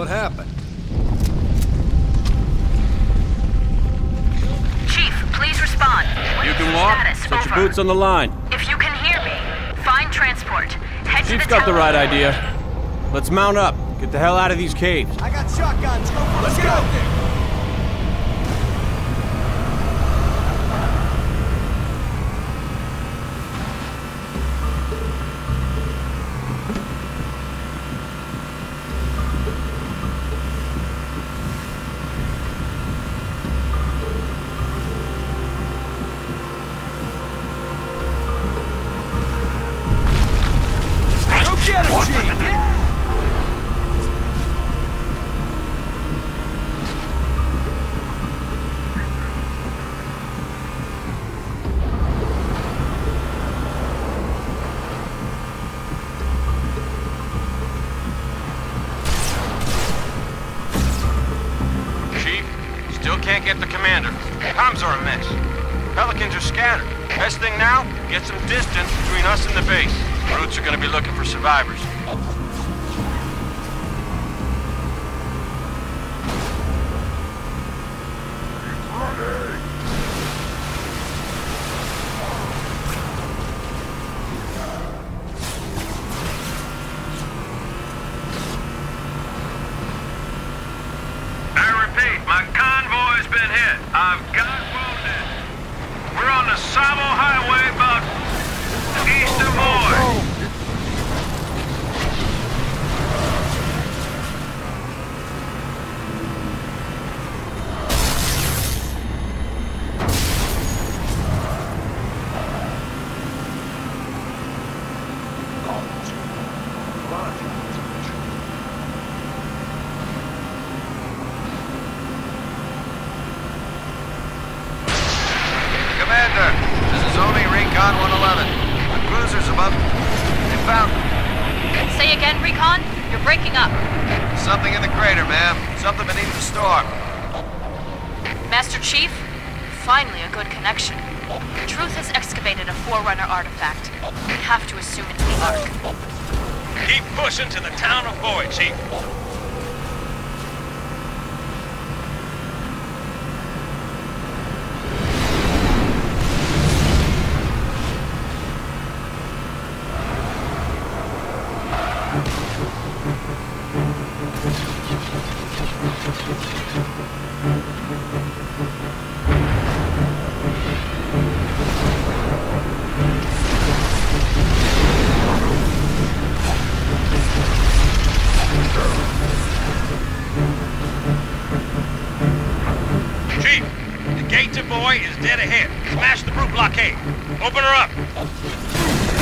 What happened? Chief, please respond. What You is can your walk. status? Set your boots on the line. If you can hear me, find transport. Head Chief's to the got the right idea. Let's mount up. Get the hell out of these caves. I got shotguns. Go for Let's go. Go can't get the commander. Comms are a mess. Pelicans are scattered. Best thing now, get some distance between us and the base. Brutes are gonna be looking for survivors. I've got wounded. We're on the Tsavo Highway Commander, this is ONI Recon 111. The cruiser's above. They found Say again, Recon? You're breaking up. something in the crater, ma'am. Something beneath the storm. Master Chief? Finally a good connection. Truth has excavated a Forerunner artifact. We have to assume it's the Ark. Keep pushing to the town of Voi, Chief. Chief, gate to Voi is dead ahead. Smash the brute blockade. Open her up.